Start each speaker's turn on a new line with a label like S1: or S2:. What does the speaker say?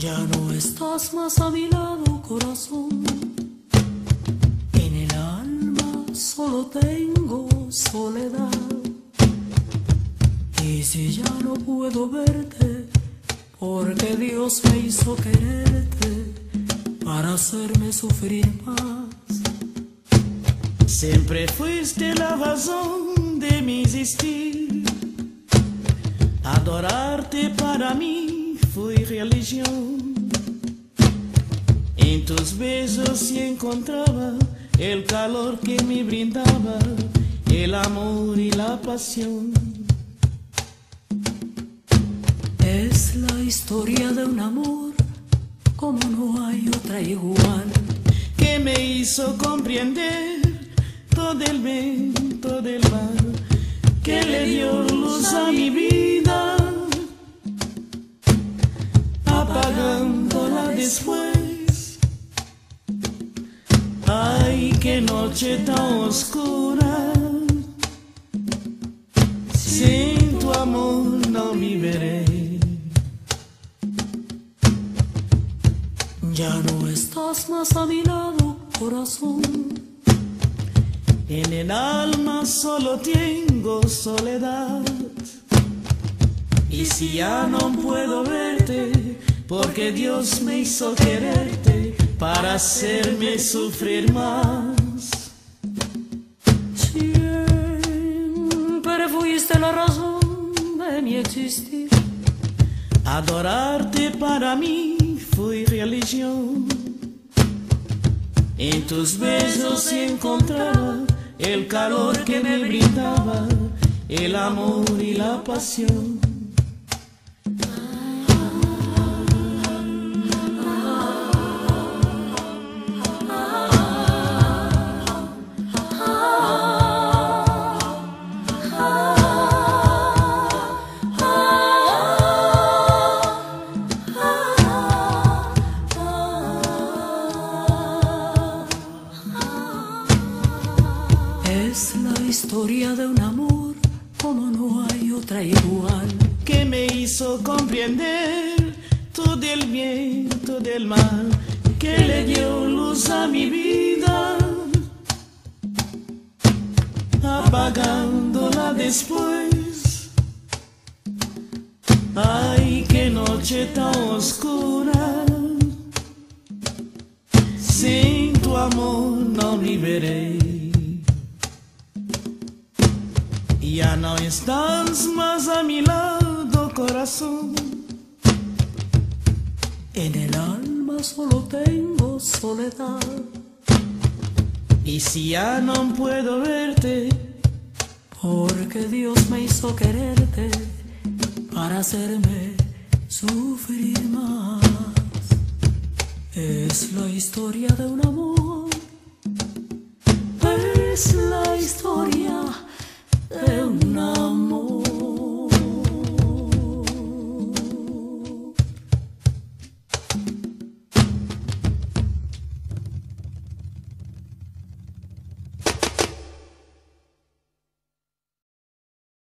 S1: Ya no estás más a mi lado, corazón. En el alma solo tengo soledad. Y si ya no puedo verte, porque Dios me hizo quererte para hacerme sufrir más.
S2: Siempre fuiste la razón de mi existir. Adorarte para mí fue religión. En tus besos sí encontraba el calor que me brindaba, el amor y la pasión.
S1: Es la historia de un amor como no hay otra igual.
S2: que me hizo comprender todo el bien, todo el mal, que le dio luz a mi vida, después. Ay, qué noche tan oscura, sin tu amor no viviré.
S1: Ya no estás más a mi lado, corazón.
S2: En el alma solo tengo soledad. Y si ya no puedo verte, porque Dios me hizo quererte para hacerme sufrir más.
S1: Siempre fuiste la razón de mi existir.
S2: Adorarte para mí fue religión. En tus besos encontraba el calor que me brindaba, el amor y la pasión.
S1: Historia de un amor como no hay otra igual.
S2: que me hizo comprender todo el bien, todo el mal, que le dio luz a mi vida, apagándola después. Ay, qué noche tan oscura, sin tu amor no viviré. Ya no estás más a mi lado, corazón.
S1: En el alma solo tengo soledad.
S2: Y si ya no puedo verte,
S1: Porque Dios me hizo quererte para hacerme sufrir más. Es la historia de un amor. Es la historia de un amor.